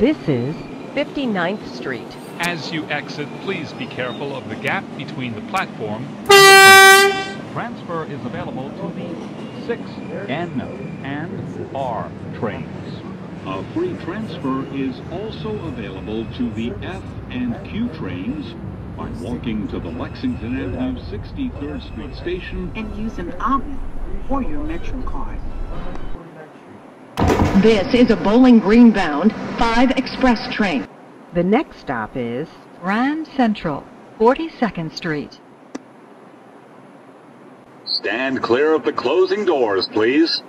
This is 59th Street. As you exit, please be careful of the gap between the platform the. Transfer is available to the 6N and R trains. A free transfer is also available to the F and Q trains by walking to the Lexington Avenue 63rd Street station and use an OMNY or your Metro card. This is a Bowling Green bound 5 express train. The next stop is Grand Central, 42nd Street. Stand clear of the closing doors, please.